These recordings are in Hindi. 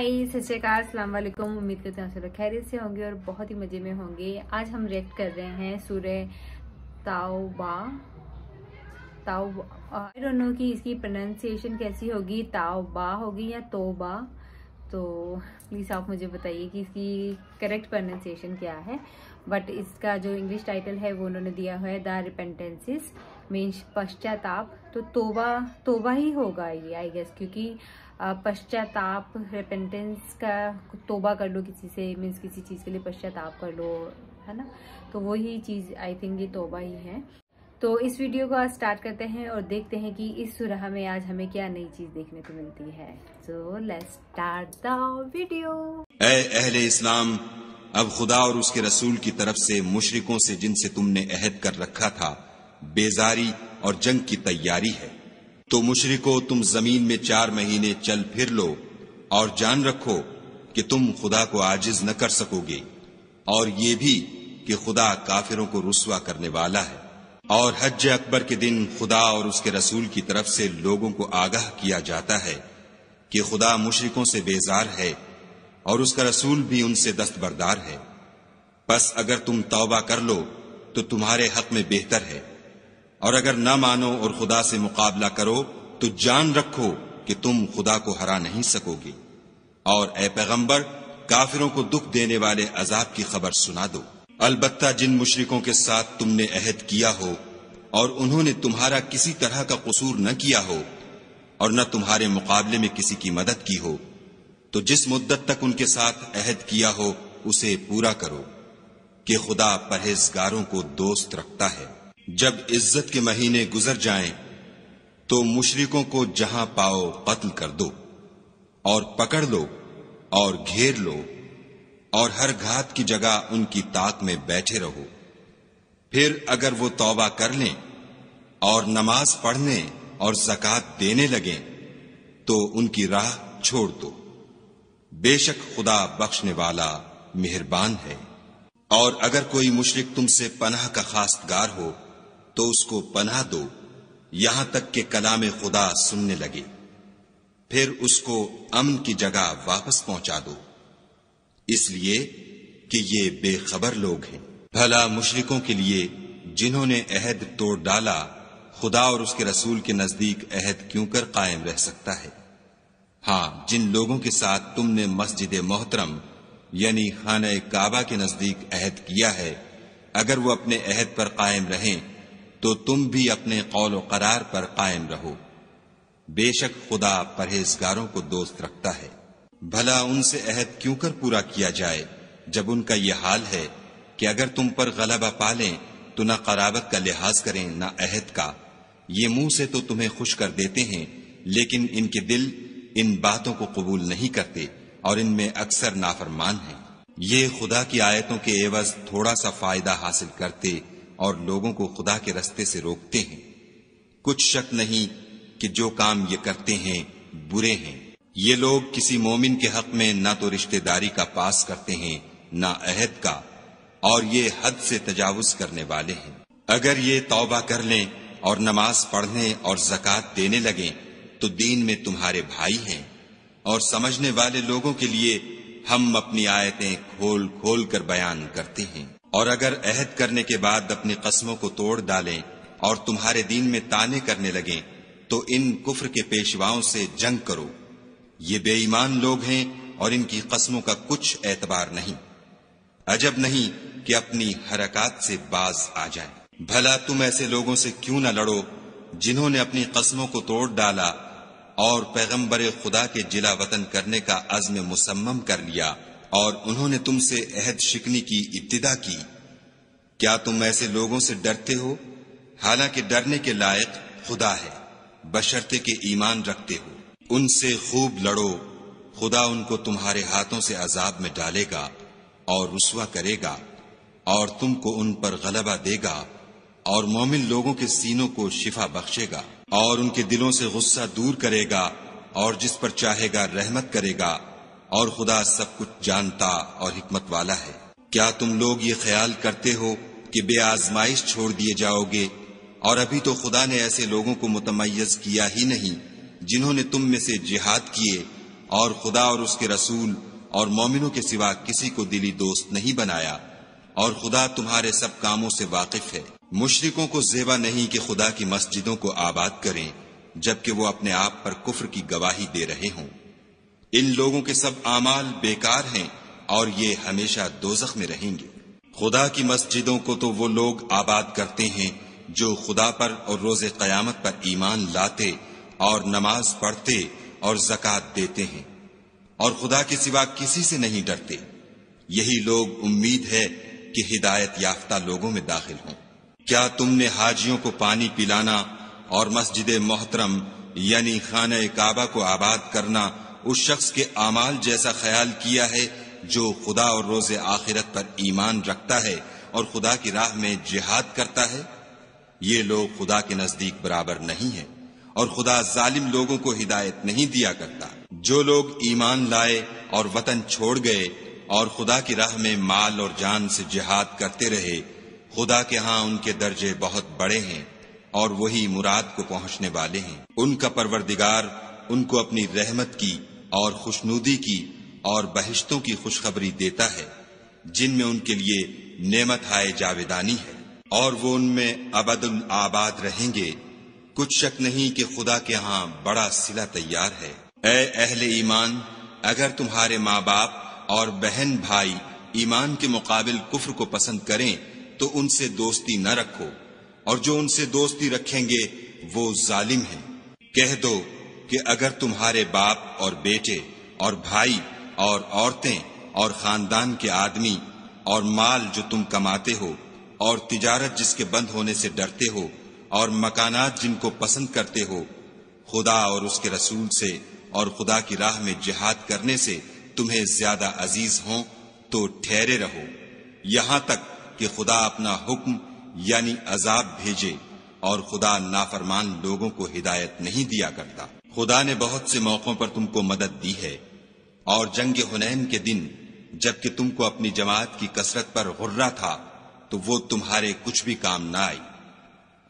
हाय सत श्रीकाल वालेकुम उम्मीद करते हैं खैरियत से होंगे और बहुत ही मज़े में होंगे। आज हम रिएक्ट कर रहे हैं सूर्य ताओबा ताओ आई डोंट नो कि इसकी प्रोनाउंसिएशन कैसी होगी। ताओबा होगी या तोबा। तो प्लीज़ आप मुझे बताइए कि इसकी करेक्ट प्रोनाउंसिएशन क्या है। बट इसका जो इंग्लिश टाइटल है, वो उन्होंने दिया हुआ है द रिपेंटेंसिस मीन्स पश्चाताप। तो तोबा तोबा ही होगा ये आई गेस क्योंकि पश्चाताप रिपेंटेंस का तोबा कर लो किसी से मीन्स किसी चीज़ के लिए पश्चाताप कर लो, है ना? तो वही चीज़ आई थिंक ये तोबा ही है। तो इस वीडियो को आज स्टार्ट करते हैं और देखते हैं कि इस सुरह में आज हमें क्या नई चीज़ देखने को मिलती है। So let's start the video अहले इस्लाम, अब खुदा और उसके रसूल की तरफ़ से, मुशरिकों से जिनसे तुमने अहद कर रखा था, बेजारी और जंग की तैयारी है। तो मुशरिको, तुम ज़मीन में चार महीने चल फिर लो और जान रखो कि तुम खुदा को आजिज न कर सकोगे। और ये भी कि खुदा काफिरों को रुसवा करने वाला है। और हज अकबर के दिन खुदा और उसके रसूल की तरफ़ से लोगों को आगाह किया जाता है कि खुदा मुशरिकों से बेजार है और उसका रसूल भी उनसे दस्तबरदार है। बस अगर तुम तौबा कर लो तो तुम्हारे हक में बेहतर है। और अगर न मानो और खुदा से मुकाबला करो तो जान रखो कि तुम खुदा को हरा नहीं सकोगे। और ए पैगंबर, काफिरों को दुख देने वाले अजाब की खबर सुना दो। अलबत्ता जिन मुशरकों के साथ तुमने अहद किया हो, और उन्होंने तुम्हारा किसी तरह का कसूर न किया हो, और न तुम्हारे मुकाबले में किसी की मदद की हो तो जिस मुद्दत तक उनके साथ अहद किया हो, उसे पूरा करो, कि खुदा परहेजगारों को दोस्त रखता है। जब इज़्ज़त के महीने गुजर जाएँ, तो मुशरिकों को जहाँ पाओ कत्ल कर दो और पकड़ लो और घेर लो और हर घात की जगह उनकी ताक में बैठे रहो। फिर अगर वो तौबा कर लें और नमाज़ पढ़ने और जक़ात देने लगे तो उनकी राह छोड़ दो। बेशक खुदा बख्शने वाला मेहरबान है। और अगर कोई मुशरिक तुमसे पनाह का खासगार हो तो उसको पनाह दो। यहाँ तक कि कलाम खुदा सुनने लगे। फिर उसको अमन की जगह वापस पहुँचा दो। इसलिए कि ये बेखबर लोग हैं। भला मुशरिकों के लिए जिन्होंने अहद तोड़ डाला, खुदा और उसके रसूल के नज़दीक अहद क्यों कर कायम रह सकता है? हाँ जिन लोगों के साथ तुमने मस्जिद मोहतरम, यानी खान काबा के नज़दीक अहद किया है, अगर वो अपने अहद पर कायम रहें तो तुम भी अपने कौल करार पर कायम रहो। बेशक खुदा परहेजगारों को दोस्त रखता है। भला उनसे अहद क्यों कर पूरा किया जाए, जब उनका यह हाल है कि अगर तुम पर गलबा पालें तो ना कराबत का लिहाज करें, ना अहद का। ये मुँह से तो तुम्हें खुश कर देते हैं, लेकिन इनके दिल इन बातों को कबूल नहीं करते और इनमें अक्सर नाफरमान हैं। ये खुदा की आयतों के एवज थोड़ा सा फ़ायदा हासिल करते और लोगों को खुदा के रस्ते से रोकते हैं। कुछ शक नहीं कि जो काम ये करते हैं, बुरे हैं। ये लोग किसी मोमिन के हक में ना तो रिश्तेदारी का पास करते हैं, ना अहद का, और ये हद से तजावज करने वाले हैं। अगर ये तौबा कर लें और नमाज़ पढ़ने और जक़ात देने लगे तो दीन में तुम्हारे भाई हैं। और समझने वाले लोगों के लिए हम अपनी आयतें खोल खोल कर बयान करते हैं। और अगर अहद करने के बाद अपनी कस्मों को तोड़ डालें और तुम्हारे दीन में ताने करने लगे तो इन कुफर के पेशवाओं से जंग करो। ये बेईमान लोग हैं और इनकी कस्मों का कुछ एतबार नहीं। अजब नहीं कि अपनी हरकत से बाज आ जाए। भला तुम ऐसे लोगों से क्यों न लड़ो जिन्होंने अपनी कस्मों को तोड़ डाला और पैगंबर खुदा के जिला वतन करने का अज़म मुसम्मम कर लिया। और उन्होंने तुमसे अहद शिकनी की इब्तदा की। क्या तुम ऐसे लोगों से डरते हो? हालाँकि डरने के लायक खुदा है, बशर्ते के ईमान रखते हो। उनसे खूब लड़ो। खुदा उनको तुम्हारे हाथों से अजाब में डालेगा और रुसवा करेगा और तुमको उन पर गलबा देगा और मोमिन लोगों के सीनों को शिफा बख्शेगा और उनके दिलों से गुस्सा दूर करेगा और जिस पर चाहेगा रहमत करेगा। और खुदा सब कुछ जानता और हिकमत वाला है। क्या तुम लोग ये ख्याल करते हो कि बे आजमाइश छोड़ दिए जाओगे? और अभी तो खुदा ने ऐसे लोगों को मुतमयज किया ही नहीं, जिन्होंने तुम में से जिहाद किए, और खुदा और उसके रसूल और मोमिनों के सिवा किसी को दिली दोस्त नहीं बनाया। और खुदा तुम्हारे सब कामों से वाकिफ है। मुशरिकों को जेबा नहीं कि खुदा की मस्जिदों को आबाद करें, जबकि वो अपने आप पर कुफ्र की गवाही दे रहे हों। इन लोगों के सब आमाल बेकार हैं और ये हमेशा दोजख में रहेंगे। खुदा की मस्जिदों को तो वो लोग आबाद करते हैं जो खुदा पर और रोज़े कयामत पर ईमान लाते और नमाज़ पढ़ते और जक़ात देते हैं। और खुदा के सिवा किसी से नहीं डरते। यही लोग उम्मीद है कि हिदायत याफ्ता लोगों में दाखिल हों। क्या तुमने हाजियों को पानी पिलाना और मस्जिद मोहतरम यानी खान काबा को आबाद करना उस शख्स के अमाल जैसा ख्याल किया है, जो खुदा और रोज़े आखिरत पर ईमान रखता है और खुदा की राह में जिहाद करता है, ये लोग खुदा के नज़दीक बराबर नहीं है और खुदा जालिम लोगों को हिदायत नहीं दिया करता। जो लोग ईमान लाए और वतन छोड़ गए और खुदा की राह में माल और जान से जिहाद करते रहे, खुदा के यहाँ उनके दर्जे बहुत बड़े हैं और वही मुराद को पहुँचने वाले हैं। उनका परवरदिगार, उनको अपनी रहमत की और खुशनुदी की और बहिश्तों की खुशखबरी देता है, जिनमें उनके लिए नेमत आए जावेदानी है। और वो उनमें अबदुल आबाद रहेंगे। कुछ शक नहीं कि खुदा के यहाँ बड़ा सिला तैयार है। ए अहले ईमान, अगर तुम्हारे माँ बाप और बहन भाई ईमान के मुकाबिल कुफर को पसंद करें तो उनसे दोस्ती न रखो। और जो उनसे दोस्ती रखेंगे, वो जालिम है। कह दो कि अगर तुम्हारे बाप और बेटे और भाई और औरतें और खानदान के आदमी और माल जो तुम कमाते हो और तिजारत जिसके बंद होने से डरते हो और मकानात जिनको पसंद करते हो, खुदा और उसके रसूल से और खुदा की राह में जिहाद करने से तुम्हें ज़्यादा अज़ीज़ हो तो ठहरे रहो। यहाँ तक कि खुदा अपना हुक्म यानी अजाब भेजे और खुदा नाफरमान लोगों को हिदायत नहीं दिया करता। खुदा ने बहुत से मौकों पर तुमको मदद दी है, और जंग हुनैन के दिन, जबकि तुमको अपनी जमात की कसरत पर गुर्रा था तो वो तुम्हारे कुछ भी काम न आई।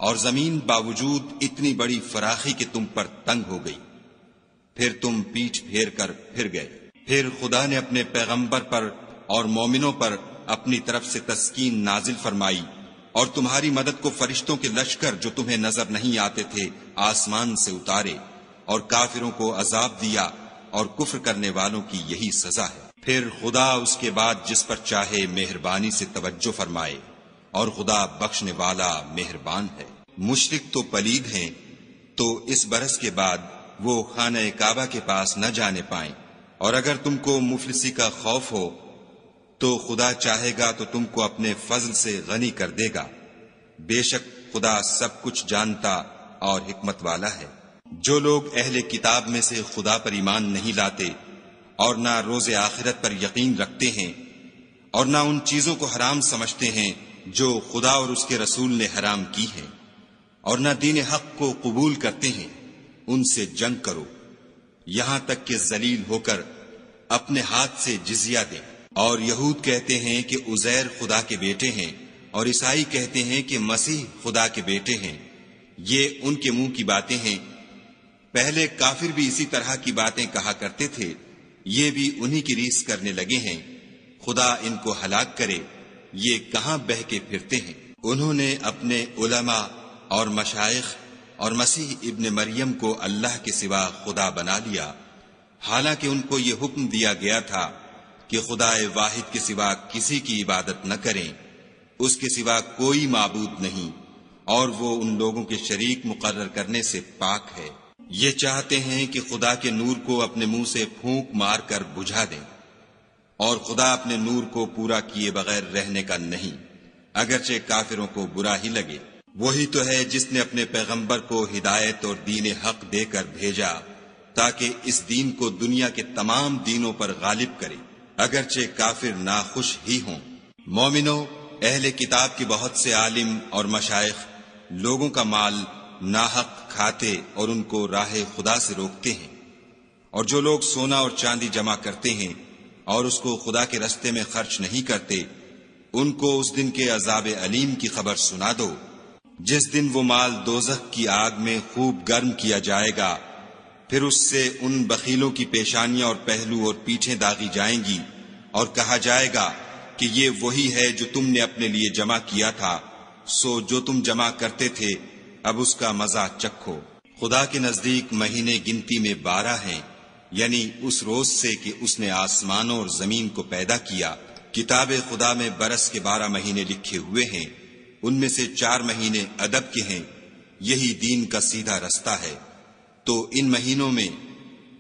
और ज़मीन बावजूद इतनी बड़ी फराखी कि तुम पर तंग हो गई। फिर तुम पीठ फेर कर फिर गए। फिर खुदा ने अपने पैगंबर पर और मोमिनों पर अपनी तरफ़ से तस्कीन नाजिल फरमाई, और तुम्हारी मदद को फरिश्तों के लश्कर जो तुम्हें नज़र नहीं आते थे, आसमान से उतारे। और काफिरों को अजाब दिया और कुफ्र करने वालों की यही सजा है। फिर खुदा उसके बाद जिस पर चाहे मेहरबानी से तवज्जो फरमाए और खुदा बख्शने वाला मेहरबान है। मुशरिक तो पलीद हैं तो इस बरस के बाद वो खाना काबा के पास न जाने पाए। और अगर तुमको मुफलिसी का खौफ हो तो खुदा चाहेगा तो तुमको अपने फजल से गनी कर देगा। बेशक खुदा सब कुछ जानता और हिकमत वाला है। जो लोग अहले किताब में से खुदा पर ईमान नहीं लाते और ना रोज़े आखिरत पर यकीन रखते हैं और ना उन चीज़ों को हराम समझते हैं जो खुदा और उसके रसूल ने हराम की है और ना दीन हक को कबूल करते हैं, उनसे जंग करो। यहाँ तक कि जलील होकर अपने हाथ से जिजिया दें। और यहूद कहते हैं कि उजैर खुदा के बेटे हैं और ईसाई कहते हैं कि मसीह खुदा के बेटे हैं। ये उनके मुँह की बातें हैं पहले काफिर भी इसी तरह की बातें कहा करते थे। ये भी उन्हीं की रीस करने लगे हैं। खुदा इनको हलाक करे। ये कहाँ बह के फिरते हैं? उन्होंने अपने उलमा और मशाइ और मसीह इब्न मरियम को अल्लाह के सिवा खुदा बना लिया। हालाँकि उनको ये हुक्म दिया गया था कि खुदा वाहिद के सिवा किसी की इबादत न करें। उसके सिवा कोई मबूद नहीं और वो उन लोगों के शरीक मुकर्र करने से पाक है। ये चाहते हैं कि खुदा के नूर को अपने मुँह से फूंक मार कर बुझा दें, और खुदा अपने नूर को पूरा किए बगैर रहने का नहीं, अगरचे काफिरों को बुरा ही लगे। वही तो है जिसने अपने पैगंबर को हिदायत और दीन हक देकर भेजा, ताकि इस दीन को दुनिया के तमाम दीनों पर गालिब करे, अगरचे काफिर नाखुश ही हों। मोमिनो, अहले किताब के बहुत से आलिम और मशाइ लोगों का माल नाहक खाते और उनको राह खुदा से रोकते हैं। और जो लोग सोना और चांदी जमा करते हैं और उसको खुदा के रस्ते में खर्च नहीं करते, उनको उस दिन के अजाब अलीम की खबर सुना दो। जिस दिन वो माल दोजख की आग में खूब गर्म किया जाएगा, फिर उससे उन बकीलों की पेशानियाँ और पहलू और पीछे दागी जाएँगी और कहा जाएगा कि ये वही है जो तुमने अपने लिए जमा किया था। सो जो तुम जमा करते थे अब उसका मज़ा चखो। खुदा के नज़दीक महीने गिनती में बारह हैं। यानी उस रोज से कि उसने आसमानों और ज़मीन को पैदा किया। किताब खुदा में बरस के बारह महीने लिखे हुए हैं। उनमें से चार महीने अदब के हैं। यही दीन का सीधा रास्ता है। तो इन महीनों में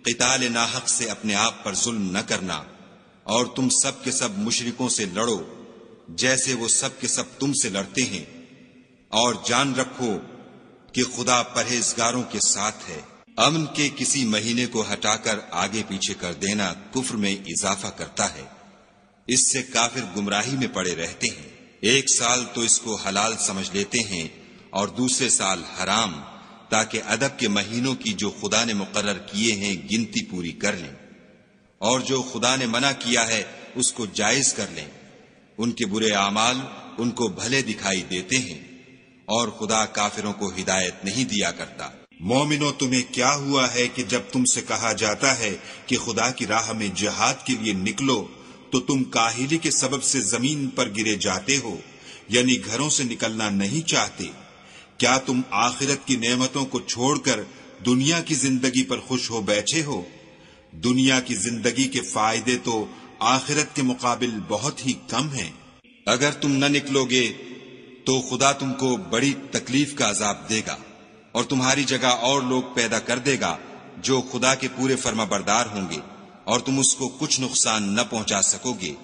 किताल नाहक से अपने आप पर जुल्म न करना। और तुम सब के सब मुशरकों से लड़ो। जैसे वो सब के सब तुमसे लड़ते हैं। और जान रखो कि खुदा परहेजगारों के साथ है। अमन के किसी महीने को हटाकर आगे पीछे कर देना कुफ्र में इजाफा करता है। इससे काफिर गुमराही में पड़े रहते हैं। एक साल तो इसको हलाल समझ लेते हैं और दूसरे साल हराम, ताकि अदब के महीनों की जो खुदा ने मुकर्र किए हैं गिनती पूरी कर लें। और जो खुदा ने मना किया है, उसको जायज़ कर लें। उनके बुरे अमाल उनको भले दिखाई देते हैं। और खुदा काफिरों को हिदायत नहीं दिया करता। मोमिनो, तुम्हें क्या हुआ है कि जब तुमसे कहा जाता है कि खुदा की राह में जिहाद के लिए निकलो तो तुम काहिली के सबब से ज़मीन पर गिरे जाते हो, यानी घरों से निकलना नहीं चाहते। क्या तुम आखिरत की नेमतों को छोड़कर दुनिया की ज़िंदगी पर खुश हो बैठे हो? दुनिया की ज़िंदगी के फ़ायदे तो आखिरत के मुकाबिल बहुत ही कम हैं। अगर तुम न निकलोगे तो खुदा तुमको बड़ी तकलीफ़ का अजाब देगा और तुम्हारी जगह और लोग पैदा कर देगा जो खुदा के पूरे फर्मा बरदार होंगे और तुम उसको कुछ नुकसान न पहुँचा सकोगे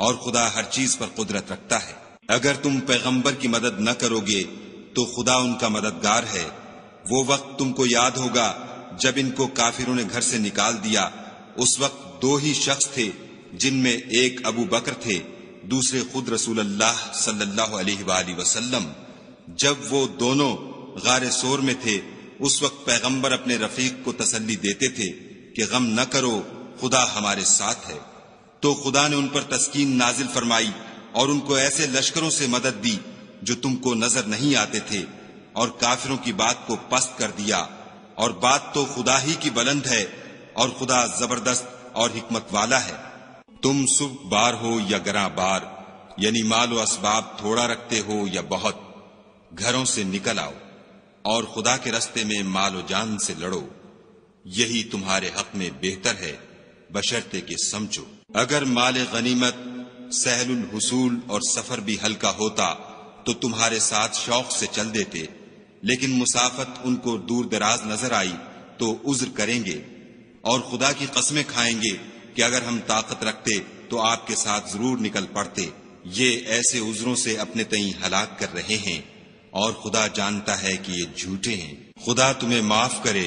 और खुदा हर चीज़ पर कुदरत रखता है। अगर तुम पैगंबर की मदद न करोगे तो खुदा उनका मददगार है। वो वक्त तुमको याद होगा, जब इनको काफिरों ने घर से निकाल दिया। उस वक्त दो ही शख्स थे, जिनमें एक अबू बकर थे दूसरे खुद रसूल अल्लाह सल्लल्लाहु अलैहि वसल्लम, जब वो दोनों गार सोर में थे, उस वक्त पैगंबर अपने रफीक को तसल्ली देते थे कि गम न करो, खुदा हमारे साथ है। तो खुदा ने उन पर तस्कीन नाजिल फरमाई और उनको ऐसे लश्करों से मदद दी, जो तुमको नज़र नहीं आते थे और काफिरों की बात को पस्त कर दिया। और बात तो खुदा ही की बुलंद है और खुदा ज़बरदस्त और हिकमत वाला है। तुम सुब बार हो या गरा बार, यानी माल असबाब थोड़ा रखते हो या बहुत, घरों से निकल आओ और खुदा के रस्ते में मालो जान से लड़ो। यही तुम्हारे हक में बेहतर है, बशर्ते के समझो। अगर माल गनीमत, सहलुल हुसूल और सफ़र भी हल्का होता तो तुम्हारे साथ शौक से चल देते, लेकिन मुसाफत उनको दूर दराज नज़र आई तो उज्र करेंगे और खुदा की कस्में खाएँगे कि अगर हम ताकत रखते तो आपके साथ ज़रूर निकल पड़ते। ये ऐसे उजरों से अपने तई हलाक कर रहे हैं। और खुदा जानता है कि ये झूठे हैं। खुदा तुम्हें माफ़ करे।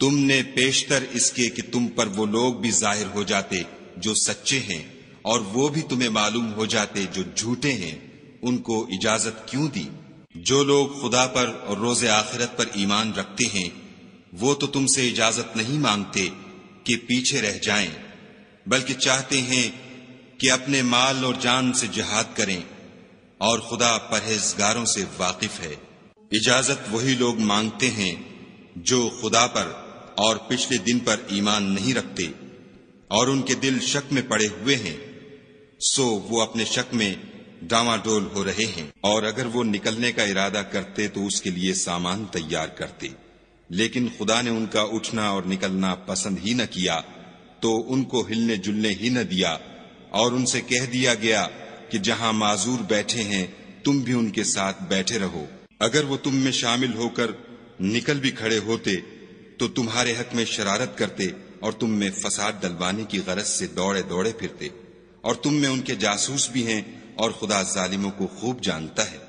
तुमने पेशतर इसके कि तुम पर वो लोग भी ज़ाहिर हो जाते जो सच्चे हैं और वो भी तुम्हें मालूम हो जाते जो झूठे हैं। उनको इजाज़त क्यों दी? जो लोग खुदा पर और रोज आखिरत पर ईमान रखते हैं वो तो तुमसे इजाज़त नहीं मांगते कि पीछे रह जाएँ, बल्कि चाहते हैं कि अपने माल और जान से जिहाद करें और खुदा परहेजगारों से वाकिफ है। इजाज़त वही लोग मांगते हैं जो खुदा पर और पिछले दिन पर ईमान नहीं रखते और उनके दिल शक में पड़े हुए हैं, सो वो अपने शक में डामाडोल हो रहे हैं। और अगर वो निकलने का इरादा करते तो उसके लिए सामान तैयार करते। लेकिन खुदा ने उनका उठना और निकलना पसंद ही न किया तो उनको हिलने जुलने ही न दिया, और उनसे कह दिया गया कि जहाँ माजूर बैठे हैं, तुम भी उनके साथ बैठे रहो। अगर वो तुम में शामिल होकर निकल भी खड़े होते तो तुम्हारे हक में शरारत करते और तुम में फसाद डलवाने की गरज से दौड़े दौड़े फिरते, और तुम में उनके जासूस भी हैं और खुदा जालिमों को खूब जानता है।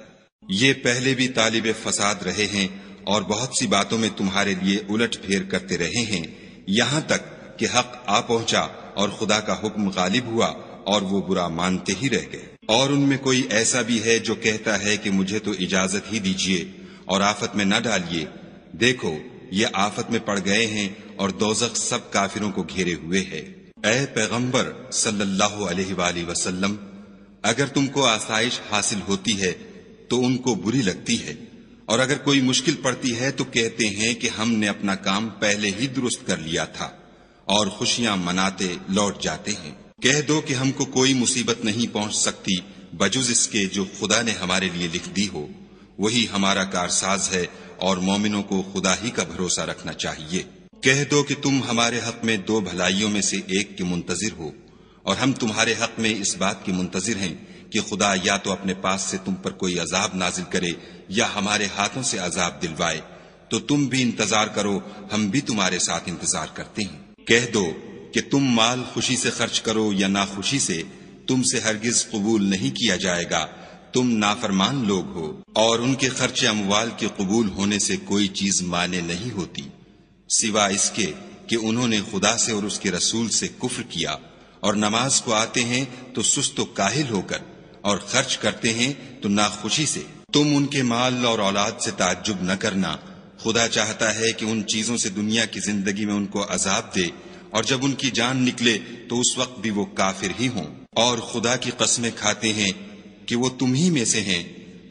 ये पहले भी तालिब फसाद रहे हैं, और बहुत सी बातों में तुम्हारे लिए उलट फेर करते रहे हैं। यहाँ तक कि हक आ पहुँचा और खुदा का हुक्म गालिब हुआ और वो बुरा मानते ही रह गए। और उनमें कोई ऐसा भी है जो कहता है कि मुझे तो इजाज़त ही दीजिए और आफत में न डालिए। देखो, ये आफत में पड़ गए हैं और दोजख सब काफिरों को घेरे हुए है। ए पैगंबर सल्लल्लाहु अलैहि वसल्लम, अगर तुमको आसाइश हासिल होती है तो उनको बुरी लगती है। और अगर कोई मुश्किल पड़ती है तो कहते हैं कि हमने अपना काम पहले ही दुरुस्त कर लिया था। और खुशियाँ मनाते लौट जाते हैं। कह दो कि हमको कोई मुसीबत नहीं पहुँच सकती बजुज इसके जो खुदा ने हमारे लिए लिख दी हो। वही हमारा कारसाज है और मोमिनों को खुदा ही का भरोसा रखना चाहिए। कह दो कि तुम हमारे हक में दो भलाइयों में से एक के मुंतजिर हो, और हम तुम्हारे हक में इस बात के मुंतजिर हैं कि खुदा या तो अपने पास से तुम पर कोई अजाब नाजिल करे या हमारे हाथों से अजाब दिलवाए। तो तुम भी इंतज़ार करो, हम भी तुम्हारे साथ इंतज़ार करते हैं। कह दो कि तुम माल खुशी से खर्च करो या नाखुशी से, तुमसे हरगिज कबूल नहीं किया जाएगा। तुम नाफरमान लोग हो और उनके खर्चे अमवाल के कबूल होने से कोई चीज़ माने नहीं होती, सिवा इसके कि उन्होंने खुदा से और उसके रसूल से कुफ्र किया और नमाज़ को आते हैं तो सुस्त काहिल होकर और खर्च करते हैं तो नाखुशी से। तुम उनके माल और औलाद से ताज्जुब न करना खुदा चाहता है कि उन चीज़ों से दुनिया की ज़िंदगी में उनको अजाब दे, और जब उनकी जान निकले तो उस वक्त भी वो काफिर ही हों। और खुदा की कस्में खाते हैं कि वो तुम ही में से हैं,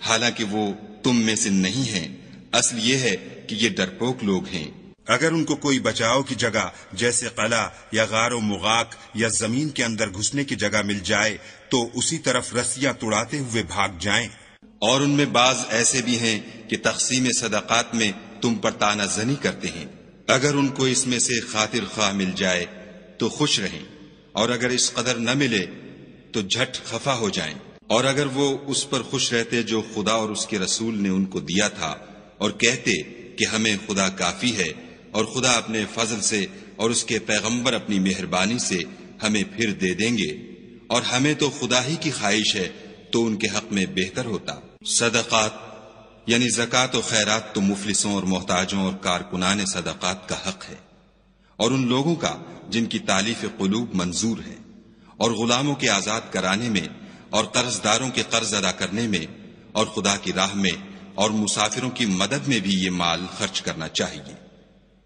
हालाँकि वो तुम में से नहीं हैं। असल ये है कि ये डरपोक लोग हैं। अगर उनको कोई बचाव की जगह, जैसे कला या गारो मुगाक या ज़मीन के अंदर घुसने की जगह मिल जाए तो उसी तरफ़ रस्सियाँ तुड़ाते हुए भाग जाएँ। और उनमें बाज ऐसे भी हैं कि तकसीम सदाकत में तुम पर ताना जनी करते हैं। अगर उनको इसमें से खातिर खा मिल जाए तो खुश रहें। और अगर इस कदर न मिले तो झट खफा हो जाएँ। और अगर वो उस पर खुश रहते जो खुदा और उसके रसूल ने उनको दिया था, और कहते कि हमें खुदा काफ़ी है, और खुदा अपने फजल से और उसके पैगंबर अपनी मेहरबानी से हमें फिर दे देंगे, और हमें तो खुदा ही की ख्वाहिश है तो उनके हक में बेहतर होता। सदक़ात। यानी जक़ात और खैरात तो मुफलिसों और मोहताजों और कारकुनान सदक़ात का हक है और उन लोगों का जिनकी तालीफ कलूब मंजूर है और गुलामों के आज़ाद कराने में और कर्जदारों के कर्ज अदा करने में और खुदा की राह में और मुसाफिरों की मदद में भी ये माल खर्च करना चाहिए।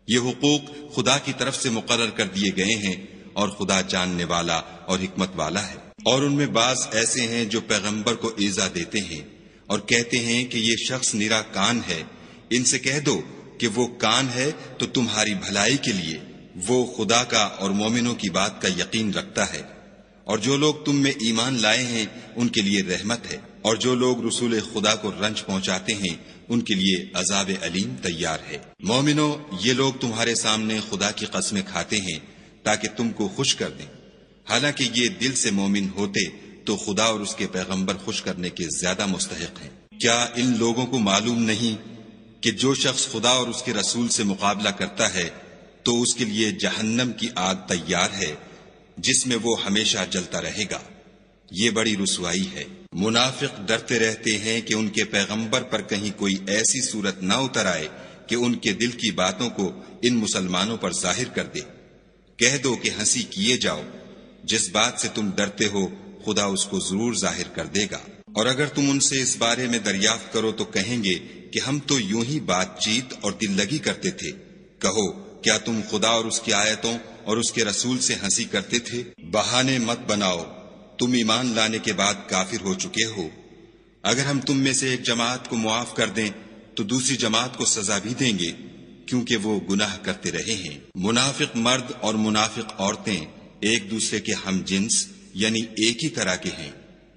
ये हुकूक खुदा की तरफ़ से मुकर कर दिए गए हैं और खुदा जानने वाला और हिकमत वाला है। और उनमें बाज ऐसे हैं जो पैगंबर को ईजा देते हैं और कहते हैं कि ये शख्स निरा कान है। इनसे कह दो कि वो कान है तो तुम्हारी भलाई के लिए वो खुदा का और मोमिनों की बात का यकीन रखता है। और जो लोग तुम में ईमान लाए हैं, उनके लिए रहमत है। और जो लोग रसूल खुदा को रंज पहुंचाते हैं, उनके लिए अजाब अलीम तैयार है। मोमिनो, ये लोग तुम्हारे सामने खुदा की कस्में खाते हैं ताकि तुमको खुश कर दें। हालाँकि ये दिल से मोमिन होते तो खुदा और उसके पैगंबर खुश करने के ज़्यादा मुस्तक हैं। क्या इन लोगों को मालूम नहीं कि जो शख्स खुदा और उसके रसूल से मुकाबला करता है तो उसके लिए जहन्नम की आग तैयार है, जिसमें वो हमेशा जलता रहेगा। ये बड़ी रसवाई है। मुनाफिक डरते रहते हैं कि उनके पैगंबर पर कहीं कोई ऐसी सूरत न उतर आए कि उनके दिल की बातों को इन मुसलमानों पर ज़ाहिर कर दे। कह दो कि हँसी किए जाओ। जिस बात से तुम डरते हो खुदा उसको ज़रूर ज़ाहिर कर देगा। और अगर तुम उनसे इस बारे में दरियाफ्त करो तो कहेंगे कि हम तो यूँ ही बातचीत और दिल लगी करते थे। कहो, क्या तुम खुदा और उसकी आयतों और उसके रसूल से हँसी करते थे? बहाने मत बनाओ। तुम ईमान लाने के बाद काफिर हो चुके हो। अगर हम तुम में से एक जमात को मुआफ कर दें तो दूसरी जमात को सजा भी देंगे, क्योंकि वो गुनाह करते रहे हैं। मुनाफिक मर्द और मुनाफिक औरतें एक दूसरे के हम जिन्स यानी एक ही तरह के हैं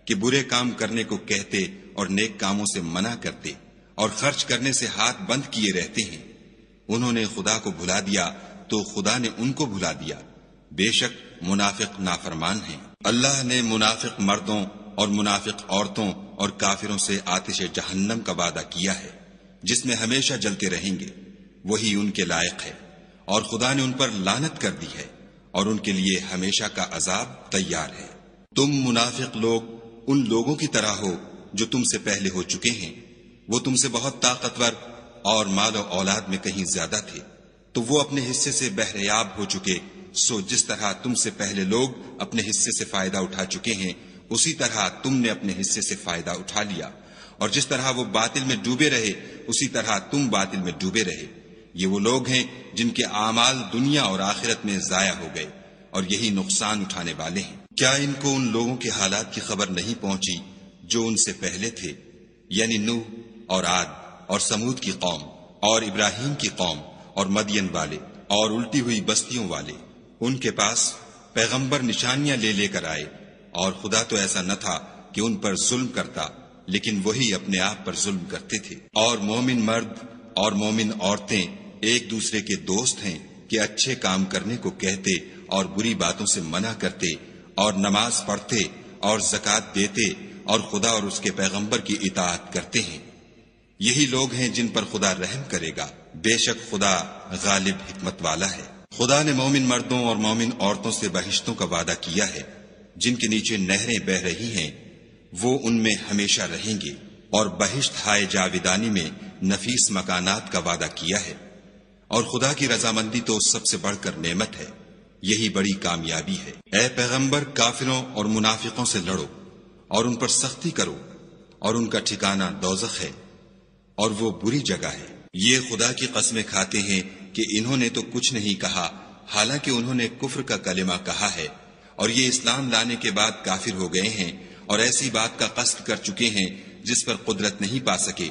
कि बुरे काम करने को कहते और नेक कामों से मना करते और खर्च करने से हाथ बंद किए रहते हैं। उन्होंने खुदा को भुला दिया तो खुदा ने उनको भुला दिया। बेशक मुनाफिक नाफरमान हैं। अल्लाह ने मुनाफिक मर्दों और मुनाफिक औरतों और काफिरों से आतिश जहन्नम का वादा किया है, जिसमें हमेशा जलते रहेंगे। वही उनके लायक है और खुदा ने उन पर लानत कर दी है। और उनके लिए हमेशा का अजाब तैयार है। तुम मुनाफिक लोग, उन लोगों की तरह हो जो तुमसे पहले हो चुके हैं। वो तुमसे बहुत ताकतवर और मालो औलाद में कहीं ज़्यादा थे। तो वो अपने हिस्से से बहरयाब हो चुके। सो जिस तरह तुमसे पहले लोग अपने हिस्से से फ़ायदा उठा चुके हैं, उसी तरह तुमने अपने हिस्से से फ़ायदा उठा लिया। और जिस तरह वो बातिल में डूबे रहे, उसी तरह तुम बातिल में डूबे रहे। ये वो लोग हैं जिनके आमाल दुनिया और आखिरत में जाया हो गए और यही नुकसान उठाने वाले हैं। क्या इनको उन लोगों के हालात की खबर नहीं पहुँची जो उनसे पहले थे? यानी नूह और आद और समूद की कौम और इब्राहिम की कौम और मदियन वाले और उल्टी हुई बस्तियों वाले। उनके पास पैगंबर निशानियाँ ले लेकर आए और खुदा तो ऐसा न था कि उन पर जुल्म करता, लेकिन वही अपने आप पर जुल्म करते थे। और मोमिन मर्द और मोमिन औरतें एक दूसरे के दोस्त हैं कि अच्छे काम करने को कहते और बुरी बातों से मना करते और नमाज़ पढ़ते और जक़ात देते और खुदा और उसके पैगंबर की इतात करते हैं। यही लोग हैं जिन पर खुदा रहम करेगा। बेशक खुदा गालिब हिकमत वाला है। खुदा ने मोमिन मर्दों और मोमिन औरतों से बहिश्तों का वादा किया है। जिनके नीचे नहरें बह रही हैं, वो उनमें हमेशा रहेंगे और बहिश्त हाय जाविदानी में नफीस मकानात का वादा किया है। और खुदा की रजामंदी तो सबसे बढ़कर नेमत है। यही बड़ी कामयाबी है। ए पैगंबर काफिरों और मुनाफिकों से लड़ो और उन पर सख्ती करो और उनका ठिकाना दोजख है और वो बुरी जगह है। ये खुदा की कस्में खाते हैं कि इन्होंने तो कुछ नहीं कहा, हालाँकि उन्होंने कुफ्र का कलिमा कहा है और ये इस्लाम लाने के बाद काफिर हो गए हैं और ऐसी बात का कष्ट कर चुके हैं जिस पर कुदरत नहीं पा सके।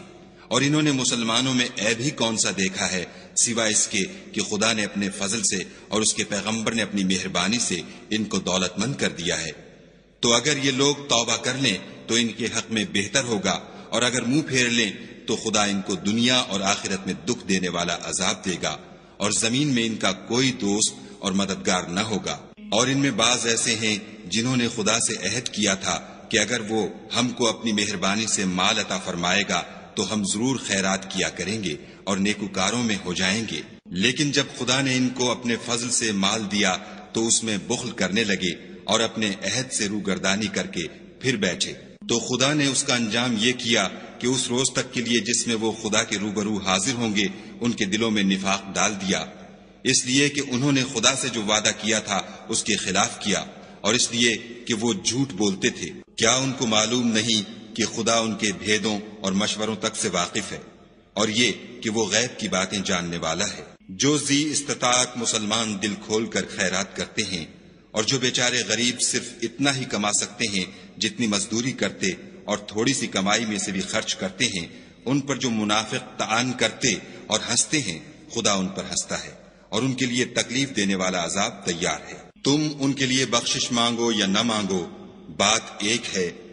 और इन्होंने मुसलमानों में ऐ भी कौन सा देखा है सिवा इसके कि खुदा ने अपने फजल से और उसके पैगंबर ने अपनी मेहरबानी से इनको दौलतमंद कर दिया है। तो अगर ये लोग तौबा कर लें तो इनके हक में बेहतर होगा और अगर मुँह फेर लें तो खुदा इनको दुनिया और आखिरत में दुख देने वाला अजाब देगा और ज़मीन में इनका कोई दोस्त और मददगार न होगा। और इनमें बाज ऐसे हैं जिन्होंने खुदा से अहद किया था कि अगर वो हमको अपनी मेहरबानी से माल अता फरमाएगा तो हम ज़रूर खैरात किया करेंगे और नेकुकारों में हो जाएँगे। लेकिन जब खुदा ने इनको अपने फजल से माल दिया तो उसमें बुखल करने लगे और अपने अहद से रूगरदानी करके फिर बैठे। तो खुदा ने उसका अंजाम ये किया कि उस रोज तक के लिए जिसमें वो खुदा के रूबरू हाजिर होंगे, उनके दिलों में निफाक डाल दिया। इसलिए कि उन्होंने खुदा से जो वादा किया था, उसके खिलाफ किया और इसलिए कि वो झूठ बोलते थे। क्या उनको मालूम नहीं कि खुदा उनके भेदों और मशवरों तक से वाकिफ है और ये कि वो गैब की बातें जानने वाला है। जो जी इस्तात मुसलमान दिल खोल कर खैरात करते हैं और जो बेचारे गरीब सिर्फ़ इतना ही कमा सकते हैं जितनी मजदूरी करते और थोड़ी सी कमाई में से भी खर्च करते हैं, उन पर जो मुनाफिक तान करते और हँसते हैं, खुदा उन पर हंसता है और उनके लिए तकलीफ़ देने वाला अजाब तैयार है। तुम उनके लिए बख्शिश मांगो या न मांगो, बात एक है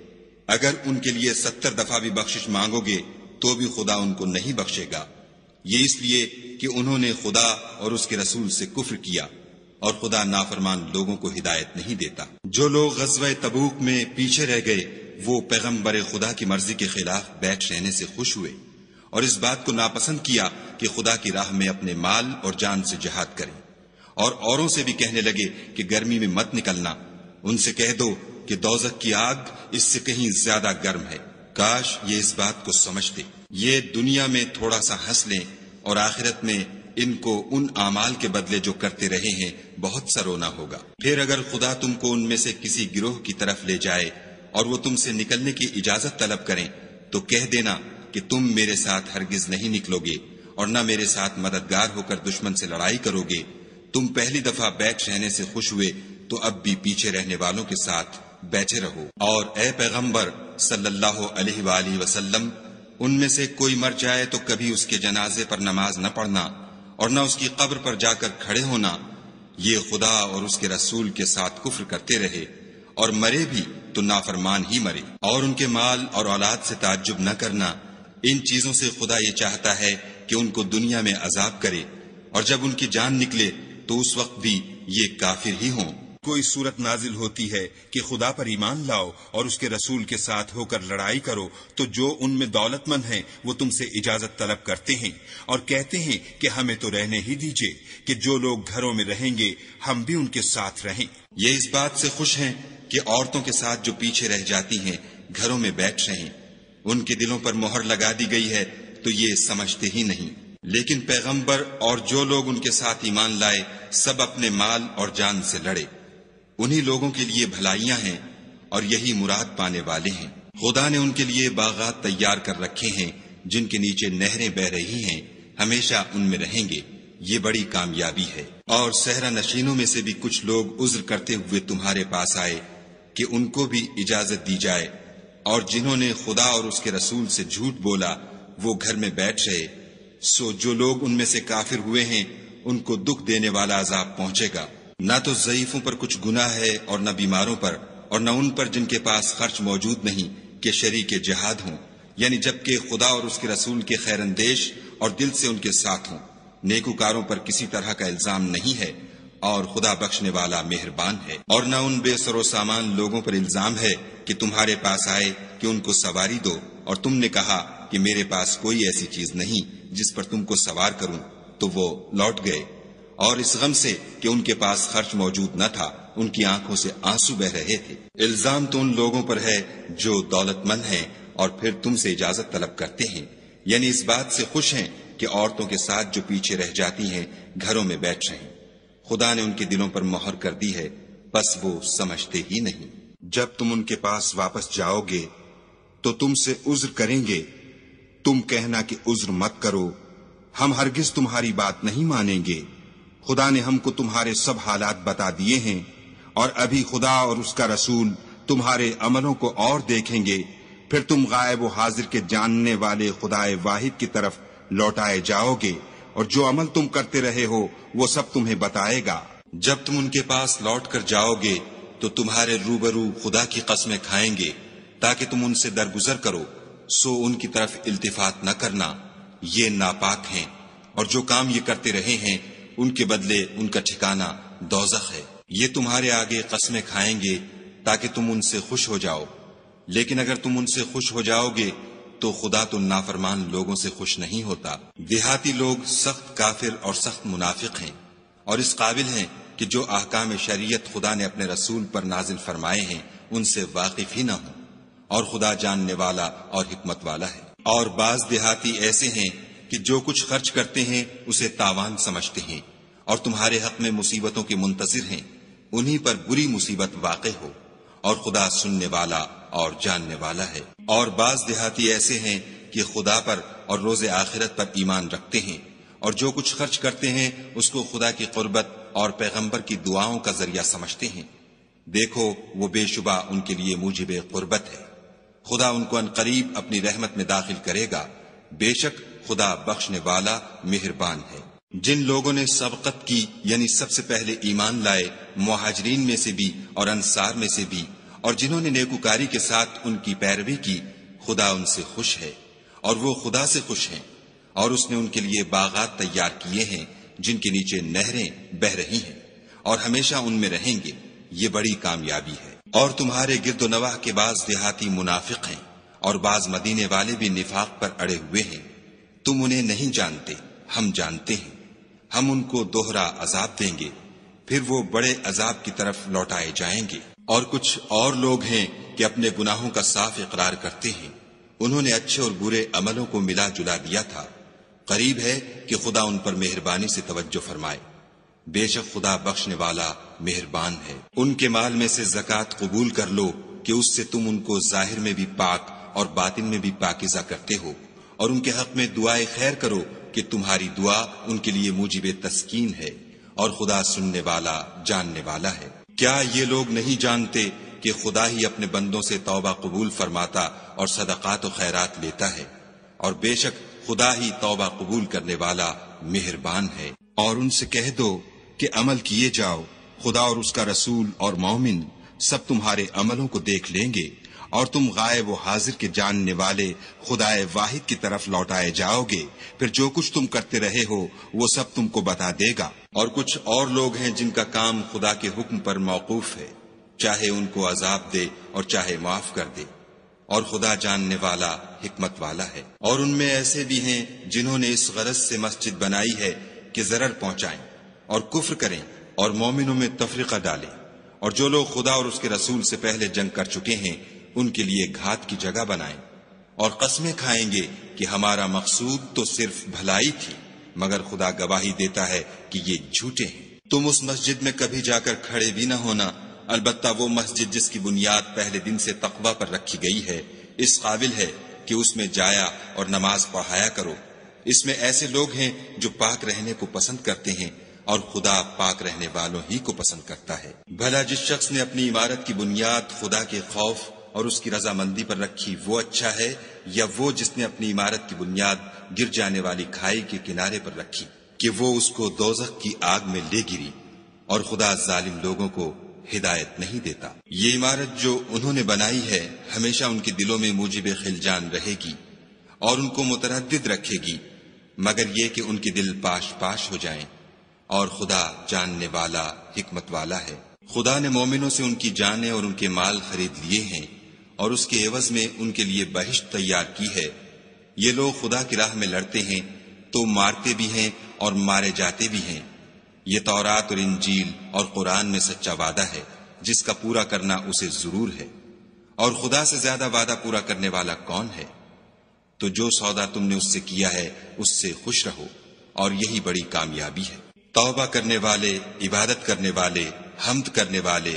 अगर उनके लिए सत्तर दफ़ा भी बख्शिश मांगोगे तो भी खुदा उनको नहीं बख्शेगा। ये इसलिए कि उन्होंने खुदा और उसके रसूल से कुफ्र किया और खुदा नाफरमान लोगों को हिदायत नहीं देता। जो लोग गजब तबूक में पीछे रह गए, वो पैगंबर खुदा की मर्ज़ी के खिलाफ बैठ रहने से खुश हुए और इस बात को नापसंद किया कि खुदा की राह में अपने माल और जान से जहाद करें और औरों से भी कहने लगे कि गर्मी में मत निकलना। उनसे कह दो कि दौजक की आग इससे कहीं ज़्यादा गर्म है। काश ये इस बात को समझते। ये दुनिया में थोड़ा सा हंस लें और आखिरत में इनको उन आमाल के बदले जो करते रहे हैं, बहुत सा रोना होगा। फिर अगर खुदा तुमको उनमें से किसी गिरोह की तरफ़ ले जाए और वो तुमसे निकलने की इजाज़त तलब करें तो कह देना कि तुम मेरे साथ हरगिज नहीं निकलोगे और न मेरे साथ मददगार होकर दुश्मन से लड़ाई करोगे। तुम पहली दफ़ा बैठ रहने से खुश हुए तो अब भी पीछे रहने वालों के साथ बैठे रहो। और ए पैगंबर वसल्लम, उनमें से कोई मर जाए तो कभी उसके जनाजे पर नमाज़ न पढ़ना और न उसकी कब्र पर जाकर खड़े होना। ये खुदा और उसके रसूल के साथ कुफ्र करते रहे और मरे भी तो नाफरमान ही मरे। और उनके माल और औलाद से ताज्जुब न करना। इन चीज़ों से खुदा ये चाहता है कि उनको दुनिया में अजाब करे और जब उनकी जान निकले तो उस वक्त भी ये काफिर ही हों। कोई सूरत नाजिल होती है कि खुदा पर ईमान लाओ और उसके रसूल के साथ होकर लड़ाई करो तो जो उनमें दौलतमंद हैं, वो तुमसे इजाज़त तलब करते हैं और कहते हैं कि हमें तो रहने ही दीजिए कि जो लोग घरों में रहेंगे, हम भी उनके साथ रहें। ये इस बात से खुश हैं कि औरतों के साथ जो पीछे रह जाती हैं, घरों में बैठ रहे उनके दिलों पर मोहर लगा दी गई है तो ये समझते ही नहीं। लेकिन पैगंबर और जो लोग उनके साथ ईमान लाए, सब अपने माल और जान से लड़े। उन्हीं लोगों के लिए भलाइयाँ हैं और यही मुराद पाने वाले हैं। खुदा ने उनके लिए बागात तैयार कर रखे हैं, जिनके नीचे नहरें बह रही हैं, हमेशा उनमें रहेंगे। ये बड़ी कामयाबी है। और सहरा नशीनों में से भी कुछ लोग उज्र करते हुए तुम्हारे पास आए, कि उनको भी इजाज़त दी जाए। और जिन्होंने खुदा और उसके रसूल से झूठ बोला, वो घर में बैठ रहे। सो जो लोग उनमें से काफिर हुए हैं, उनको दुख देने वाला अजाब पहुंचेगा। न तो जयीफों पर कुछ गुना है और न बीमारों पर, और न उन पर जिनके पास खर्च मौजूद नहीं कि शरीक जहाद हों, यानी जबकि खुदा और उसके रसूल के खैरंदेश और दिल से उनके साथ हों। नेकुकारों पर किसी तरह का इल्ज़ाम नहीं है, और खुदा बख्शने वाला मेहरबान है। और न उन बेसरो सामान लोगों पर इल्ज़ाम है कि तुम्हारे पास आए कि उनको सवारी दो, और तुमने कहा कि मेरे पास कोई ऐसी चीज़ नहीं जिस पर तुमको सवार करूँ तो वो लौट गए। और इस गम से कि उनके पास खर्च मौजूद न था, उनकी आँखों से आँसू बह रहे थे। इल्ज़ाम तो उन लोगों पर है जो दौलतमंद हैं और फिर तुमसे इजाज़त तलब करते हैं। यानी इस बात से खुश हैं कि औरतों के साथ जो पीछे रह जाती हैं, घरों में बैठ रहे खुदा ने उनके दिलों पर मोहर कर दी है, बस वो समझते ही नहीं। जब तुम उनके पास वापस जाओगे तो तुमसे उज्र करेंगे। तुम कहना कि उज्र मत करो, हम हरगिज तुम्हारी बात नहीं मानेंगे। खुदा ने हमको तुम्हारे सब हालात बता दिए हैं, और अभी खुदा और उसका रसूल तुम्हारे अमलों को और देखेंगे, फिर तुम गायब हाजिर के जानने वाले खुदाए वाहिद की तरफ़ लौटाए जाओगे, और जो अमल तुम करते रहे हो, वो सब तुम्हें बताएगा। जब तुम उनके पास लौट कर जाओगे तो तुम्हारे रूबरू खुदा की कस्में खाएँगे, ताकि तुम उनसे दरगुजर करो, सो उनकी तरफ़ इल्तिफात न करना, ये नापाक हैं, और जो काम ये करते रहे हैं उनके बदले उनका ठिकाना दौजख है। ये तुम्हारे आगे कस्में खाएँगे ताकि तुम उनसे खुश हो जाओ। लेकिन अगर तुम उनसे खुश हो जाओगे तो खुदा तो नाफरमान लोगों से खुश नहीं होता। देहाती लोग सख्त काफिर और सख्त मुनाफिक हैं और इस काबिल हैं कि जो अहकाम शरीयत खुदा ने अपने रसूल पर नाजिल फरमाए हैं, उनसे वाकिफ ही ना हो। और खुदा जानने वाला और हिकमत वाला है। और बाज देहाती ऐसे हैं कि जो कुछ खर्च करते हैं, उसे तावान समझते हैं और तुम्हारे हक में मुसीबतों के मुंतजर हैं। उन्हीं पर बुरी मुसीबत वाक़ हो और खुदा सुनने वाला और जानने वाला है। और बाज देहाती ऐसे हैं कि खुदा पर और रोज़े आखिरत पर ईमान रखते हैं और जो कुछ खर्च करते हैं, उसको खुदा की कुर्बत और पैगंबर की दुआओं का ज़रिया समझते हैं। देखो, वो बेशुबा उनके लिए मुजिब कुर्बत है। खुदा उनको अनकरीब अपनी रहमत में दाखिल करेगा। बेशक खुदा बख्शने वाला मेहरबान है। जिन लोगों ने सबकत की, यानी सबसे पहले ईमान लाए, मुहाजरीन में से भी और अंसार में से भी, और जिन्होंने नेकुकारी के साथ उनकी पैरवी की, खुदा उनसे खुश है, और वो खुदा से खुश हैं, और उसने उनके लिए बागात तैयार किए हैं, जिनके नीचे नहरें बह रही हैं, और हमेशा उनमें रहेंगे। ये बड़ी कामयाबी है। और तुम्हारे गिरदो नवाह के बाज देहाती मुनाफिक हैं, और बाज मदीने वाले भी निफाक पर अड़े हुए हैं। तुम उन्हें नहीं जानते, हम जानते हैं। हम उनको दोहरा अजाब देंगे, फिर वो बड़े अजाब की तरफ़ लौटाए जाएँगे। और कुछ और लोग हैं कि अपने गुनाहों का साफ़ इकरार करते हैं। उन्होंने अच्छे और बुरे अमलों को मिला जुला दिया था। करीब है कि खुदा उन पर मेहरबानी से तवज्जो फरमाए। बेशक खुदा बख्शने वाला मेहरबान है। उनके माल में से जक़ात कबूल कर लो कि उससे तुम उनको ज़ाहिर में भी पाक और बातिन में भी पाकिजा करते हो। और उनके हक में दुआए खैर करो कि तुम्हारी दुआ उनके लिए मुजिब तस्कीन है और खुदा सुनने वाला, जानने वाला है। क्या ये लोग नहीं जानते कि खुदा ही अपने बंदों से तौबा कबूल फरमाता और सदकात खैरात लेता है? और बेशक खुदा ही तौबा कबूल करने वाला मेहरबान है। और उनसे कह दो कि अमल किए जाओ, खुदा और उसका रसूल और मोमिन सब तुम्हारे अमलों को देख लेंगे और तुम गायब व हाजिर के जानने वाले खुदाए वाहिद की तरफ़ लौटाए जाओगे। फिर जो कुछ तुम करते रहे हो, वो सब तुमको बता देगा। और कुछ और लोग हैं जिनका काम खुदा के हुक्म पर मौकूफ है। चाहे उनको अजाब दे और चाहे माफ़ कर दे। और खुदा जानने वाला हिकमत वाला है। और उनमें ऐसे भी हैं जिन्होंने इस गरज से मस्जिद बनाई है कि जरर पहुंचाएँ और कुफ्र करें और मोमिनों में तफरीका डालें। और जो लोग खुदा और उसके रसूल से पहले जंग कर चुके हैं उनके लिए घात की जगह बनाएँ और कस्में खाएँगे कि हमारा मकसूद तो सिर्फ़ भलाई थी, मगर खुदा गवाही देता है कि ये झूठे हैं। तुम उस मस्जिद में कभी जाकर खड़े भी न होना। अलबत्ता वो मस्जिद जिसकी बुनियाद पहले दिन से तकवा पर रखी गई है, इस काबिल है कि उसमें जाया और नमाज़ पढ़ाया करो। इसमें ऐसे लोग हैं जो पाक रहने को पसंद करते हैं और खुदा पाक रहने वालों ही को पसंद करता है। भला जिस शख्स ने अपनी इमारत की बुनियाद खुदा के खौफ और उसकी रजामंदी पर रखी वो अच्छा है या वो जिसने अपनी इमारत की बुनियाद गिर जाने वाली खाई के किनारे पर रखी, कि वो उसको दोजख की आग में ले गिरी और खुदा जालिम लोगों को हिदायत नहीं देता। ये इमारत जो उन्होंने बनाई है, हमेशा उनके दिलों में मुजिब खिलजान रहेगी और उनको मुतरद रखेगी, मगर ये कि उनके दिल पाश पाश हो जाएँ और खुदा जानने वाला, हिकमत वाला है। खुदा ने मोमिनों से उनकी जाने और उनके माल खरीद लिए हैं। और उसके एवज में उनके लिए बहिश्त तैयार की है। ये लोग खुदा की राह में लड़ते हैं तो मारते भी हैं और मारे जाते भी हैं। ये तौरात और इंजील और कुरान में सच्चा वादा है, जिसका पूरा करना उसे ज़रूर है। और खुदा से ज़्यादा वादा पूरा करने वाला कौन है? तो जो सौदा तुमने उससे किया है, उससे खुश रहो, और यही बड़ी कामयाबी है। तौबा करने वाले, इबादत करने वाले, हमद करने वाले,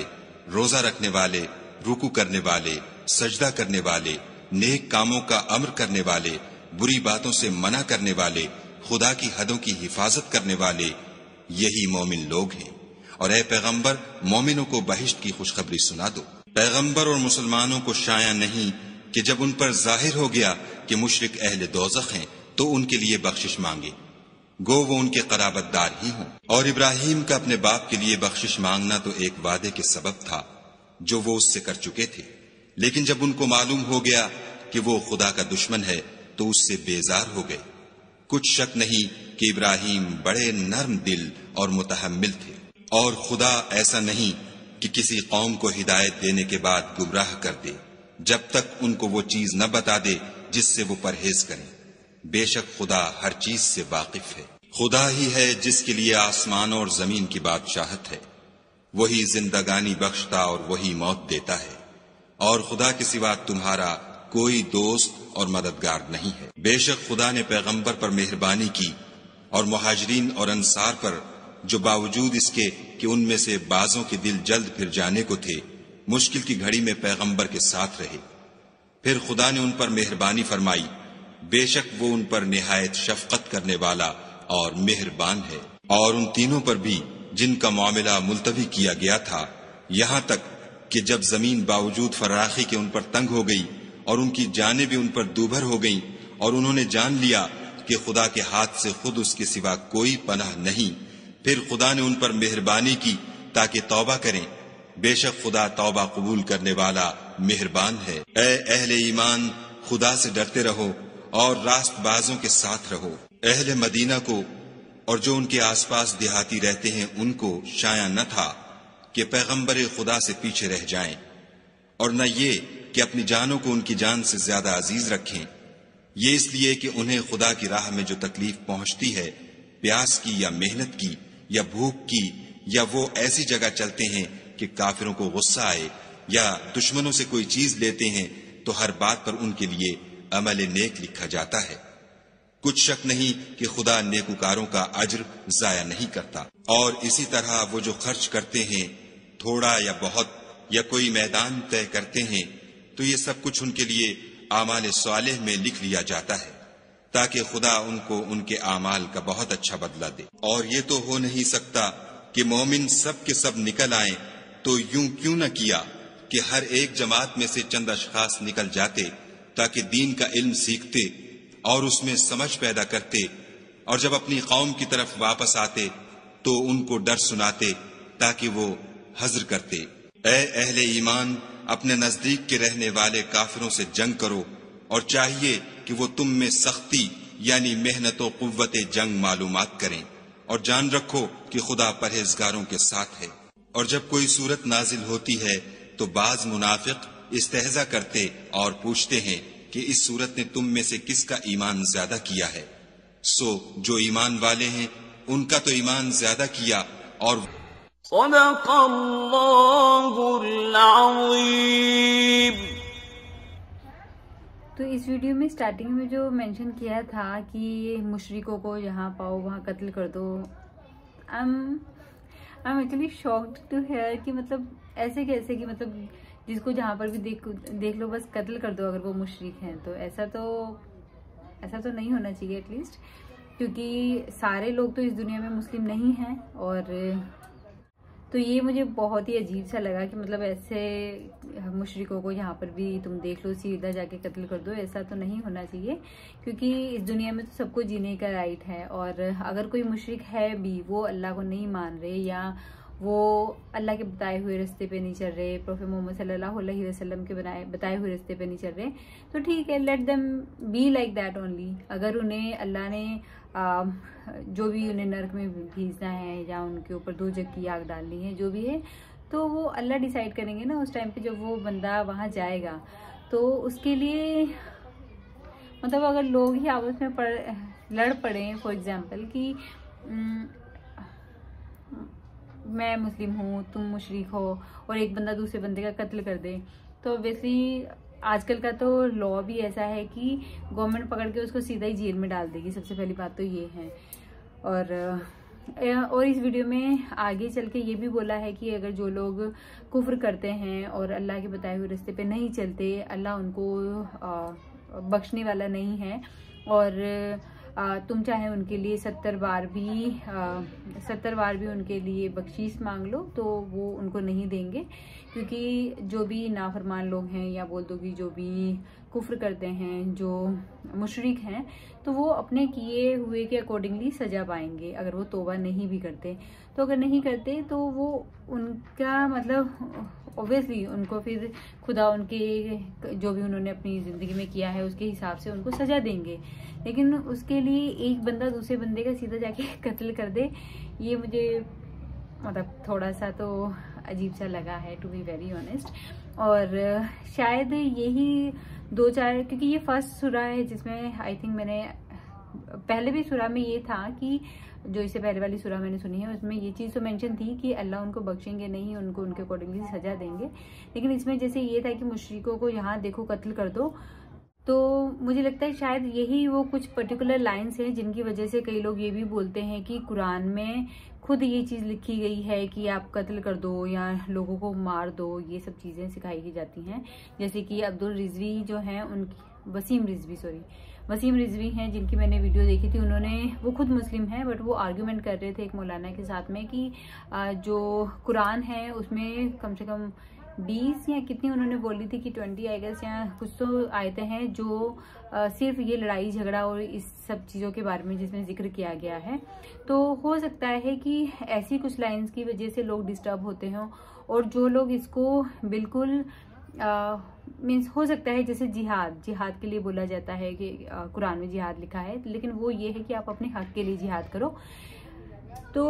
रोजा रखने वाले, रुकू करने वाले सजदा करने वाले, नेक कामों का अमर करने वाले, बुरी बातों से मना करने वाले, खुदा की हदों की हिफाजत करने वाले, यही मोमिन लोग हैं। और ए पैगंबर, मोमिनों को बहिश्त की खुशखबरी सुना दो। पैगंबर और मुसलमानों को शाया नहीं कि जब उन पर ज़ाहिर हो गया कि मुशरक अहल दोजख हैं तो उनके लिए बख्शिश मांगे। गो, वो उनके कराबतदार ही हों। और इब्राहिम का अपने बाप के लिए बख्शिश मांगना तो एक वादे के सबब था, जो वो उससे कर चुके थे। लेकिन जब उनको मालूम हो गया कि वो खुदा का दुश्मन है तो उससे बेजार हो गए। कुछ शक नहीं कि इब्राहिम बड़े नर्म दिल और मुतहमिल थे। और खुदा ऐसा नहीं कि किसी कौम को हिदायत देने के बाद गुमराह कर दे, जब तक उनको वो चीज़ न बता दे जिससे वो परहेज करें। बेशक खुदा हर चीज़ से वाकिफ है। खुदा ही है जिसके लिए आसमान और ज़मीन की बादशाहत है। वही जिंदगानी बख्शता और वही मौत देता है। और खुदा के सिवा तुम्हारा कोई दोस्त और मददगार नहीं है। बेशक खुदा ने पैगंबर पर मेहरबानी की और मुहाजरीन और अंसार पर, जो बावजूद इसके कि उनमें से बाजों के दिल जल्द फिर जाने को थे, मुश्किल की घड़ी में पैगंबर के साथ रहे। फिर खुदा ने उन पर मेहरबानी फरमाई। बेशक वो उन पर निहायत शफकत करने वाला और मेहरबान है। और उन तीनों पर भी जिनका मामला मुलतवी किया गया था, यहाँ तक कि जब ज़मीन बावजूद फराखी के उन पर तंग हो गई और उनकी जाने भी उन पर दूभर हो गईं और उन्होंने जान लिया कि खुदा के हाथ से खुद उसके सिवा कोई पनाह नहीं, फिर खुदा ने उन पर मेहरबानी की ताकि तौबा करें। बेशक खुदा तौबा कबूल करने वाला मेहरबान है। ए अहले ईमान, खुदा से डरते रहो और रास्तबाजों के साथ रहो। अहले मदीना को और जो उनके आसपास देहाती रहते हैं, उनको शाया न था। कि पैगंबर खुदा से पीछे रह जाएँ, और न ये कि अपनी जानों को उनकी जान से ज़्यादा अज़ीज़ रखें। ये इसलिए कि उन्हें खुदा की राह में जो तकलीफ़ पहुँचती है, प्यास की या मेहनत की, या भूख की, या वो ऐसी जगह चलते हैं कि काफिरों को गुस्सा आए, या दुश्मनों से कोई चीज़ लेते हैं तो हर बात पर उनके लिए अमल नेक लिखा जाता है। कुछ शक नहीं कि खुदा नेकुकारों का अज्र जाया नहीं करता। और इसी तरह वो जो खर्च करते हैं थोड़ा या बहुत, या कोई मैदान तय करते हैं तो ये सब कुछ उनके लिए आमाल सालेह में लिख लिया जाता है, ताकि खुदा उनको उनके आमाल का बहुत अच्छा बदला दे। और ये तो हो नहीं सकता कि मोमिन सब के सब निकल आए तो यूँ क्यों न किया कि हर एक जमात में से चंद अशखास निकल जाते, ताकि दीन का इल्म सीखते और उसमें समझ पैदा करते, और जब अपनी कौम की तरफ़ वापस आते तो उनको डर सुनाते, ताकि वो हजर करते। ए अहले ईमान, अपने नज़दीक के रहने वाले काफिरों से जंग करो और चाहिए कि वो तुम में सख्ती, यानी मेहनत कुत जंग मालूमात करें और जान रखो कि खुदा परहेजगारों के साथ है। और जब कोई सूरत नाजिल होती है तो बाज मुनाफिक इस्तेजा करते और पूछते हैं कि इस सूरत ने तुम में से किसका ईमान ज़्यादा किया है। सो, जो ईमान वाले हैं, उनका तो ईमान ज़्यादा किया और तो इस वीडियो में स्टार्टिंग में जो मेंशन किया था कि मुशरिकों को जहाँ पाओ, वहाँ कत्ल कर दो I I am actually shocked to hear कि मतलब ऐसे कैसे कि मतलब जिसको जहाँ पर भी देख देख लो, बस कत्ल कर दो अगर वो मुशरक हैं। तो ऐसा तो ऐसा तो नहीं होना चाहिए एटलीस्ट क्योंकि सारे लोग तो इस दुनिया में मुस्लिम नहीं हैं और तो ये मुझे बहुत ही अजीब सा लगा कि मतलब ऐसे मुशरकों को यहाँ पर भी तुम देख लो, सीधा जाके कत्ल कर दो, ऐसा तो नहीं होना चाहिए। क्योंकि इस दुनिया में तो सबको जीने का राइट है और अगर कोई मुशरक है भी, वो अल्लाह को नहीं मान रहे या वो अल्लाह के बताए हुए रास्ते पे नहीं चल रहे प्रोफे मोहम्मद सल्लल्लाहु अलैहि वसल्लम के बनाए, बताए हुए रास्ते पे नहीं चल रहे तो ठीक है let them be like that only अगर उन्हें अल्लाह ने जो भी उन्हें नर्क में भेजना है या उनके ऊपर दो जग की आग डालनी है, जो भी है तो वो अल्लाह डिसाइड करेंगे ना उस टाइम पे जब वो बंदा वहाँ जाएगा। तो उसके लिए मतलब अगर लोग ही आपस में पड़ लड़ पड़े फॉर एग्ज़ाम्पल कि मैं मुस्लिम हूँ, तुम मुशरक हो, और एक बंदा दूसरे बंदे का कत्ल कर दे तो ऑब्वियसली आजकल का तो लॉ भी ऐसा है कि गवर्नमेंट पकड़ के उसको सीधा ही जेल में डाल देगी। सबसे पहली बात तो ये है। और और इस वीडियो में आगे चल के ये भी बोला है कि अगर जो लोग कुफ्र करते हैं और अल्लाह के बताए हुए रास्ते पे नहीं चलते, अल्लाह उनको बख्शने वाला नहीं है। और तुम चाहे उनके लिए सत्तर बार भी सत्तर बार भी उनके लिए बख्शीश मांग लो तो वो उनको नहीं देंगे। क्योंकि जो भी नाफरमान लोग हैं या बोल दो कि जो भी कुफ्र करते हैं, जो मुशरक हैं तो वो अपने किए हुए के अकॉर्डिंगली सजा पाएँगे, अगर वो तोबा नहीं भी करते। तो अगर नहीं करते तो वो उनका मतलब ऑब्वियसली उनको फिर खुदा उनके जो भी उन्होंने अपनी ज़िंदगी में किया है, उसके हिसाब से उनको सजा देंगे। लेकिन उसके लिए एक बंदा दूसरे बंदे का सीधा जाके कत्ल कर दे, ये मुझे मतलब थोड़ा सा तो अजीब सा लगा है टू बी वेरी ऑनेस्ट और शायद यही दो चार, क्योंकि ये फ़र्स्ट सुरा है जिसमें आई थिंक मैंने, पहले भी सुरा में ये था कि जो इससे पहले वाली सुरा मैंने सुनी है, उसमें ये चीज़ तो मेंशन थी कि अल्लाह उनको बख्शेंगे नहीं, उनको, उनके अकॉर्डिंगली सजा देंगे। लेकिन इसमें जैसे ये था कि मुशरकों को यहाँ देखो कत्ल कर दो तो मुझे लगता है शायद यही वो कुछ पर्टिकुलर लाइंस हैं जिनकी वजह से कई लोग ये भी बोलते हैं कि कुरान में खुद ये चीज़ लिखी गई है कि आप कत्ल कर दो या लोगों को मार दो, ये सब चीज़ें सिखाई जाती हैं। जैसे कि अब्दुल रिजवी जो हैं, उनकी, वसीम रिजवी सॉरी वसीम रिजवी हैं जिनकी मैंने वीडियो देखी थी। उन्होंने वो खुद मुस्लिम हैं बट वो आर्ग्यूमेंट कर रहे थे एक मौलाना के साथ में कि जो कुरान है उसमें कम से कम बीस या कितनी उन्होंने बोली थी कि ट्वेंटी आई गेस या कुछ तो आयते हैं जो आ, सिर्फ़ ये लड़ाई झगड़ा और इस सब चीज़ों के बारे में जिसमें ज़िक्र किया गया है। तो हो सकता है कि ऐसी कुछ लाइंस की वजह से लोग डिस्टर्ब होते हों और जो लोग इसको बिल्कुल मीन्स हो सकता है जैसे जिहाद जिहाद के लिए बोला जाता है कि कुरान में जिहाद लिखा है, लेकिन वो ये है कि आप अपने हक के लिए जिहाद करो। तो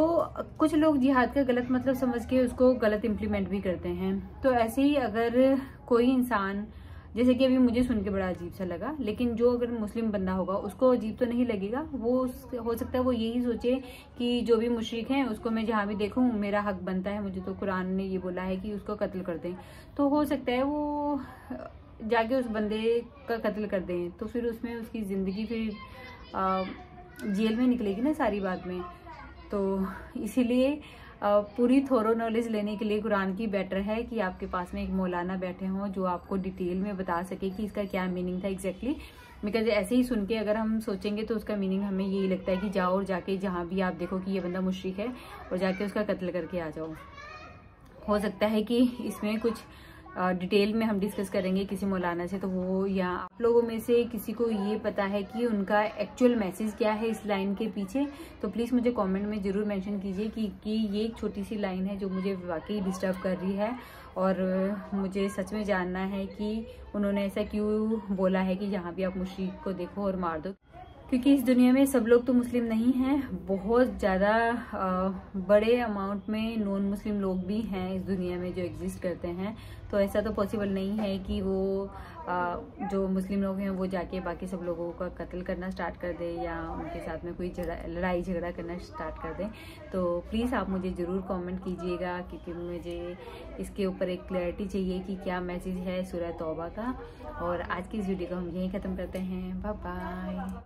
कुछ लोग जिहाद का गलत मतलब समझ के उसको गलत इम्प्लीमेंट भी करते हैं। तो ऐसे ही अगर कोई इंसान जैसे कि अभी मुझे सुन के बड़ा अजीब सा लगा, लेकिन जो अगर मुस्लिम बंदा होगा, उसको अजीब तो नहीं लगेगा। वो हो सकता है वो यही सोचे कि जो भी मुशरक हैं, उसको मैं जहाँ भी देखूँ, मेरा हक बनता है। मुझे तो कुरान ने ये बोला है कि उसको कत्ल कर दें। तो हो सकता है वो जाके उस बंदे का कत्ल कर दें। तो फिर उसमें उसकी ज़िंदगी फिर जेल में निकलेगी ना सारी बात में। तो इसीलिए पूरी थोरो नॉलेज लेने के लिए कुरान की बेटर है कि आपके पास में एक मौलाना बैठे हों जो आपको डिटेल में बता सके कि इसका क्या मीनिंग था एग्जैक्टली बिकॉज़ ऐसे ही सुन के अगर हम सोचेंगे तो उसका मीनिंग हमें यही लगता है कि जाओ और जाके जहाँ भी आप देखो कि ये बंदा मुश्रक है और जाके उसका कत्ल करके आ जाओ। हो सकता है कि इसमें कुछ डिटेल में हम डिस्कस करेंगे किसी मौलाना से तो वो या आप लोगों में से किसी को ये पता है कि उनका एक्चुअल मैसेज क्या है इस लाइन के पीछे तो प्लीज़ मुझे कमेंट में ज़रूर मेंशन कीजिए कि, कि ये एक छोटी सी लाइन है जो मुझे वाकई डिस्टर्ब कर रही है और मुझे सच में जानना है कि उन्होंने ऐसा क्यों बोला है कि यहाँ भी आप मुश्किल को देखो और मार दो। क्योंकि इस दुनिया में सब लोग तो मुस्लिम नहीं हैं बहुत ज़्यादा बड़े अमाउंट में नॉन मुस्लिम लोग भी हैं इस दुनिया में जो एग्जिस्ट करते हैं। तो ऐसा तो पॉसिबल नहीं है कि वो आ, जो मुस्लिम लोग हैं वो जाके बाकी सब लोगों का कत्ल करना स्टार्ट कर दे या उनके साथ में कोई लड़ाई झगड़ा करना स्टार्ट कर दें। तो प्लीज़ आप मुझे ज़रूर कमेंट कीजिएगा क्योंकि मुझे इसके ऊपर एक क्लैरिटी चाहिए कि क्या मैसेज है सूर्य तौबा का। और आज की इस वीडियो को हम यहीं ख़त्म करते हैं। Bye bye